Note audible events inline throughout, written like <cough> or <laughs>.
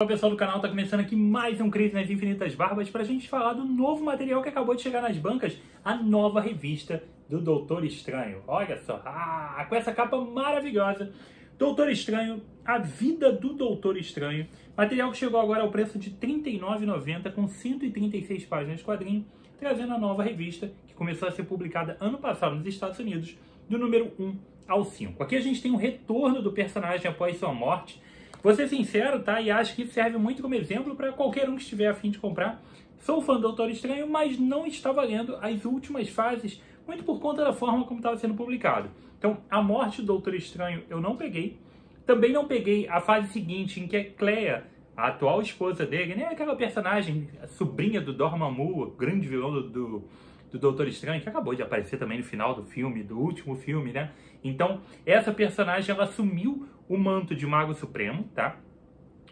Olá pessoal do canal, tá começando aqui mais um Crise nas Infinitas Barbas pra gente falar do novo material que acabou de chegar nas bancas, a nova revista do Doutor Estranho. Olha só, ah, com essa capa maravilhosa. Doutor Estranho, a vida do Doutor Estranho. Material que chegou agora ao preço de R$ 39,90 com 136 páginas de quadrinho, trazendo a nova revista que começou a ser publicada ano passado nos Estados Unidos, do número 1 ao 5. Aqui a gente tem um retorno do personagem após sua morte, Vou ser sincero, tá? E acho que serve muito como exemplo para qualquer um que estiver afim de comprar. Sou fã do Doutor Estranho, mas não estava lendo as últimas fases, muito por conta da forma como estava sendo publicado. Então, a morte do Doutor Estranho eu não peguei. Também não peguei a fase seguinte, em que a Clea, a atual esposa dele, né? Aquela personagem, a sobrinha do Dormammu, o grande vilão do, do do Doutor Estranho, que acabou de aparecer também no final do filme, do último filme, né? Então, essa personagem, ela assumiu o manto de Mago Supremo, tá?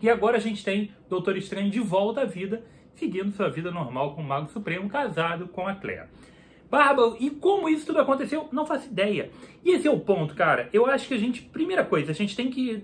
E agora a gente tem Doutor Estranho de volta à vida, seguindo sua vida normal com o Mago Supremo, casado com a Claire. Barba, e como isso tudo aconteceu? Não faço ideia. E esse é o ponto, cara. Eu acho que a gente, primeira coisa, a gente tem que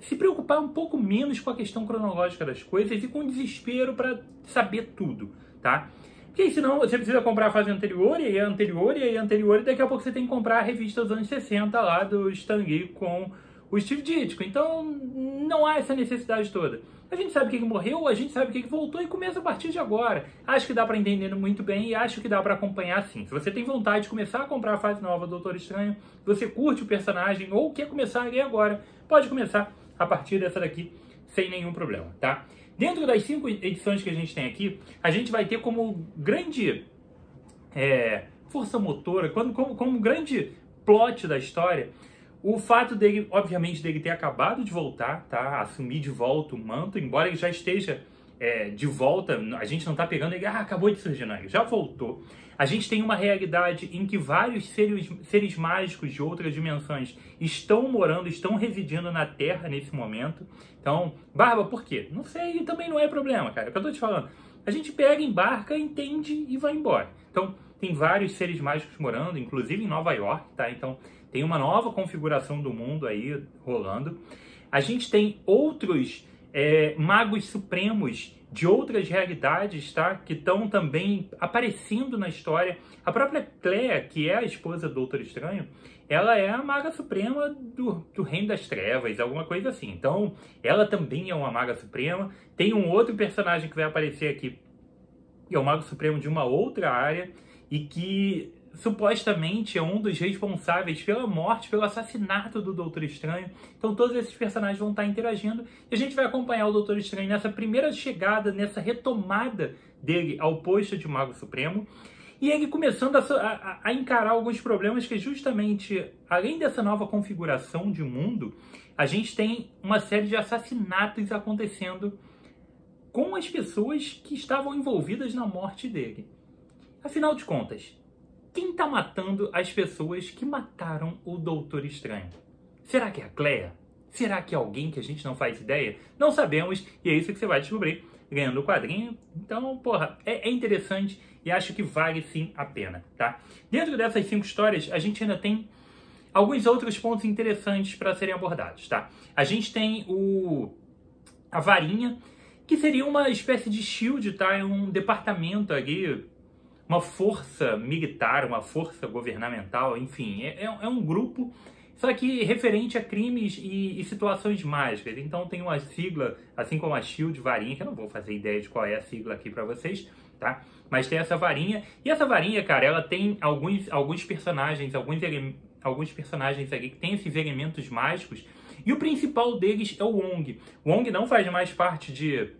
se preocupar um pouco menos com a questão cronológica das coisas e com desespero para saber tudo, tá? Porque senão você precisa comprar a fase anterior, e aí a anterior, e aí a anterior, e daqui a pouco você tem que comprar a revista dos anos 60 lá do Stan Lee com o Steve Ditko. Então não há essa necessidade toda. A gente sabe o que morreu, a gente sabe o que voltou e começa a partir de agora. Acho que dá para entender muito bem e acho que dá para acompanhar sim. Se você tem vontade de começar a comprar a fase nova do Doutor Estranho, você curte o personagem ou quer começar a ler agora, pode começar a partir dessa daqui sem nenhum problema, tá? Dentro das cinco edições que a gente tem aqui, a gente vai ter como grande é, força motora, como, como, como grande plot da história, o fato dele, obviamente, dele ter acabado de voltar, tá? Assumir de volta o manto, embora ele já esteja é, de volta, a gente não está pegando ele, ah, acabou de surgir, não, ele já voltou. A gente tem uma realidade em que vários seres, seres mágicos de outras dimensões estão morando, estão residindo na Terra nesse momento. Então, Barba, por quê? Não sei, também não é problema, cara. É o que eu tô te falando. A gente pega, embarca, entende e vai embora. Então, tem vários seres mágicos morando, inclusive em Nova York, tá? Então, tem uma nova configuração do mundo aí rolando. A gente tem outros é, magos supremos de outras realidades, tá? Que estão também aparecendo na história. A própria Clea, que é a esposa do Doutor Estranho, ela é a maga suprema do, do Reino das Trevas, alguma coisa assim. Então, ela também é uma maga suprema. Tem um outro personagem que vai aparecer aqui, que é o mago supremo de uma outra área, e que supostamente é um dos responsáveis pela morte, pelo assassinato do Doutor Estranho. Então todos esses personagens vão estar interagindo e a gente vai acompanhar o Doutor Estranho nessa primeira chegada, nessa retomada dele ao posto de Mago Supremo. E ele começando a, a, a encarar alguns problemas que justamente, além dessa nova configuração de mundo, a gente tem uma série de assassinatos acontecendo com as pessoas que estavam envolvidas na morte dele. Afinal de contas, quem está matando as pessoas que mataram o Doutor Estranho? Será que é a Clea? Será que é alguém que a gente não faz ideia? Não sabemos, e é isso que você vai descobrir ganhando o quadrinho. Então, porra, é, é, interessante e acho que vale sim a pena, tá? Dentro dessas cinco histórias, a gente ainda tem alguns outros pontos interessantes para serem abordados, tá? A gente tem o a varinha, que seria uma espécie de shield, tá? É um departamento ali uma força militar, uma força governamental, enfim, é, é, é um grupo, só que referente a crimes e, e, situações mágicas. Então tem uma sigla, assim como a Shield Varinha, que eu não vou fazer ideia de qual é a sigla aqui para vocês, tá? Mas tem essa varinha, e essa varinha, cara, ela tem alguns, alguns personagens, alguns, alguns personagens aqui que tem esses elementos mágicos, e o principal deles é o Wong. O Wong não faz mais parte de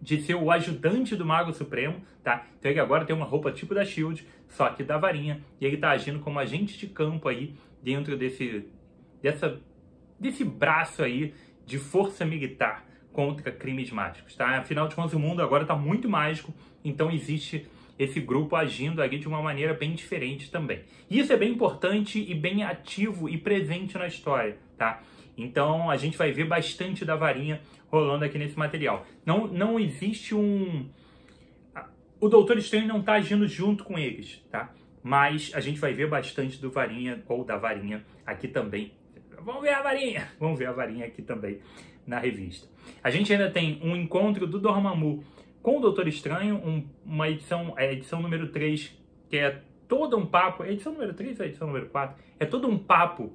de ser o ajudante do Mago Supremo, tá? Então ele agora tem uma roupa tipo da Shield, só que da varinha, e ele tá agindo como agente de campo aí dentro desse dessa desse braço aí de força militar contra crimes mágicos, tá? Afinal de contas, o mundo agora tá muito mágico, então existe esse grupo agindo ali de uma maneira bem diferente também. Isso é bem importante e bem ativo e presente na história, tá? Então a gente vai ver bastante da varinha rolando aqui nesse material. Não, não existe um. O Doutor Estranho não está agindo junto com eles, tá? Mas a gente vai ver bastante do Varinha ou da Varinha aqui também. Vamos ver a Varinha! <laughs> Vamos ver a Varinha aqui também na revista. A gente ainda tem um encontro do Dormammu com o Doutor Estranho, um, uma edição, a edição número 3, que é todo um papo, é edição número 3 ou é edição número 4? É todo um papo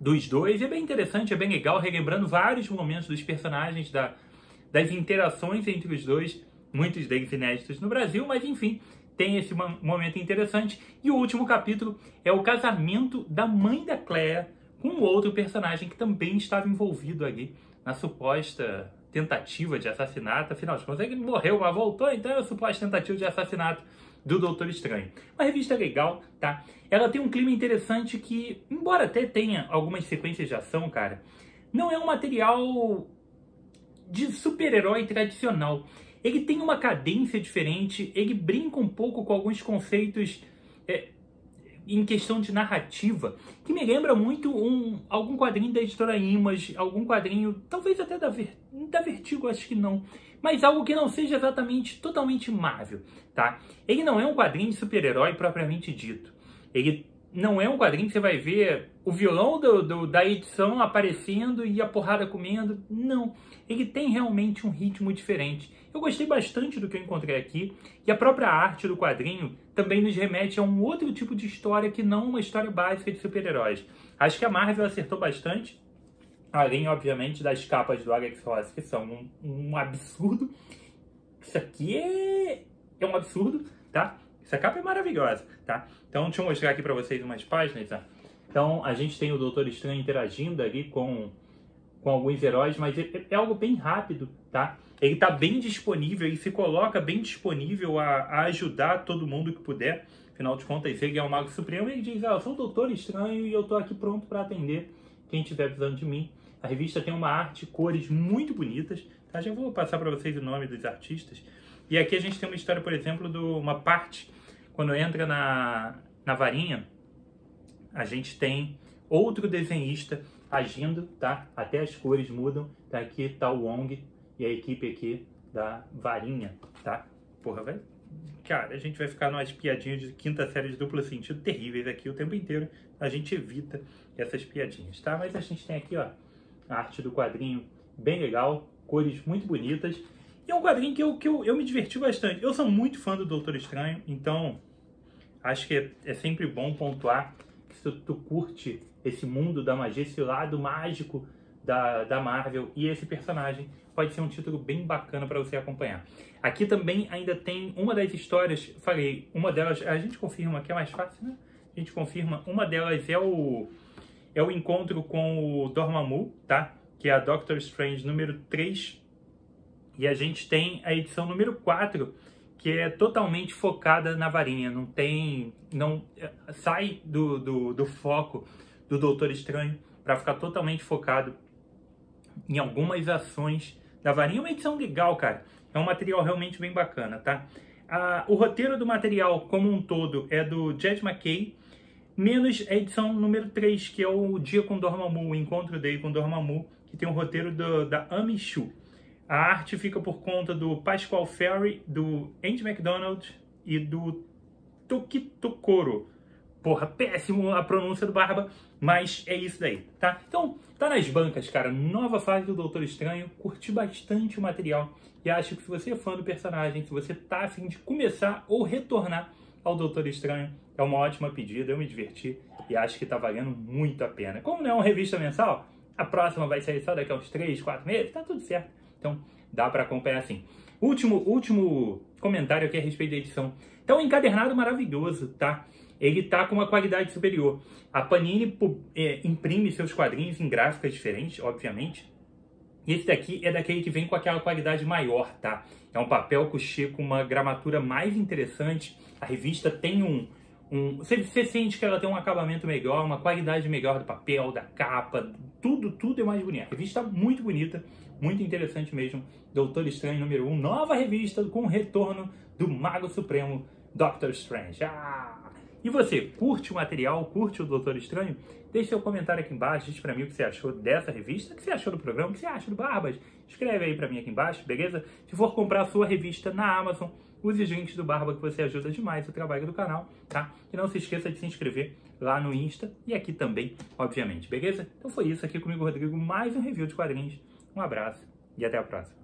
dos dois, e é bem interessante, é bem legal, relembrando vários momentos dos personagens, da, das interações entre os dois, muitos deles inéditos no Brasil, mas enfim, tem esse momento interessante. E o último capítulo é o casamento da mãe da Claire com outro personagem que também estava envolvido ali na suposta tentativa de assassinato. Afinal de contas, ele morreu, mas voltou, então é a suposta tentativa de assassinato do Doutor Estranho. Uma revista legal, tá? Ela tem um clima interessante que, embora até tenha algumas sequências de ação, cara, não é um material de super-herói tradicional. Ele tem uma cadência diferente, ele brinca um pouco com alguns conceitos é, em questão de narrativa, que me lembra muito um, algum quadrinho da editora Image, algum quadrinho, talvez até da, da Vertigo, acho que não, mas algo que não seja exatamente totalmente Marvel, tá? Ele não é um quadrinho de super-herói propriamente dito. Ele não é um quadrinho que você vai ver o violão do, do, da edição aparecendo e a porrada comendo. Não. Ele tem realmente um ritmo diferente. Eu gostei bastante do que eu encontrei aqui. E a própria arte do quadrinho também nos remete a um outro tipo de história que não uma história básica de super-heróis. Acho que a Marvel acertou bastante. Além, obviamente, das capas do Alex Ross, que são um, um absurdo. Isso aqui é, é um absurdo, tá? Essa capa é maravilhosa, tá? Então, deixa eu mostrar aqui para vocês umas páginas, tá? Então, a gente tem o Doutor Estranho interagindo ali com, com alguns heróis, mas é, é algo bem rápido, tá? Ele está bem disponível e se coloca bem disponível a, a, ajudar todo mundo que puder. Afinal de contas, ele é o Mago Supremo e ele diz, ah, eu sou o Doutor Estranho e eu estou aqui pronto para atender quem estiver precisando de mim. A revista tem uma arte, cores muito bonitas, tá? Já vou passar para vocês o nome dos artistas. E aqui a gente tem uma história, por exemplo, de uma parte quando entra na, na varinha, a gente tem outro desenhista agindo, tá? Até as cores mudam. Tá aqui tá o Wong e a equipe aqui da varinha, tá? Porra, vai... Cara, a gente vai ficar numas piadinhas de quinta série de duplo sentido terríveis aqui o tempo inteiro. A gente evita essas piadinhas, tá? Mas a gente tem aqui, ó, a arte do quadrinho bem legal, cores muito bonitas. E é um quadrinho que eu, que eu, eu me diverti bastante. Eu sou muito fã do Doutor Estranho, então acho que é, é sempre bom pontuar que se tu curte esse mundo da magia, esse lado mágico da, da Marvel e esse personagem, pode ser um título bem bacana para você acompanhar. Aqui também ainda tem uma das histórias, falei, uma delas, a gente confirma que é mais fácil, né? A gente confirma, uma delas é o é o encontro com o Dormammu, tá? Que é a Doctor Strange número 3. E a gente tem a edição número 4, que é totalmente focada na varinha, não tem, não sai do, do, do foco do Doutor Estranho para ficar totalmente focado em algumas ações da varinha. Uma edição legal, cara. É um material realmente bem bacana, tá? Ah, o roteiro do material como um todo é do Jed McKay, menos a edição número 3, que é o Dia com Dormammu, o encontro dele com Dormammu, que tem o roteiro do, da Amy Shu. A arte fica por conta do Pasqual Ferry, do Andy McDonald e do Tokitokoro. Porra, péssimo a pronúncia do Barba, mas é isso daí, tá? Então, tá nas bancas, cara. Nova fase do Doutor Estranho. Curti bastante o material. E acho que se você é fã do personagem, se você tá afim de começar ou retornar ao Doutor Estranho, é uma ótima pedida. Eu me diverti e acho que tá valendo muito a pena. Como não é uma revista mensal, a próxima vai sair só daqui a uns 3, 4 meses, tá tudo certo. Então, dá para acompanhar assim. Último, último comentário aqui a respeito da edição. Então, encadernado maravilhoso, tá? Ele tá com uma qualidade superior. A Panini é, imprime seus quadrinhos em gráficas diferentes, obviamente. E esse daqui é daquele que vem com aquela qualidade maior, tá? É um papel couché com uma gramatura mais interessante. A revista tem um, um, você, você, sente que ela tem um acabamento melhor, uma qualidade melhor do papel, da capa, tudo, tudo é mais bonito. Revista tá muito bonita, muito interessante mesmo. Doutor Estranho número 1, um, nova revista com o retorno do Mago Supremo Doctor Strange. Ah! E você, curte o material, curte o Doutor Estranho? Deixe seu comentário aqui embaixo, diz pra mim o que você achou dessa revista, o que você achou do programa, o que você acha do Barbas. Escreve aí pra mim aqui embaixo, beleza? Se for comprar a sua revista na Amazon, use os links do Barba que você ajuda demais o trabalho do canal, tá? E não se esqueça de se inscrever lá no Insta e aqui também, obviamente, beleza? Então foi isso aqui comigo, Rodrigo, mais um review de quadrinhos Um abraço e até a próxima.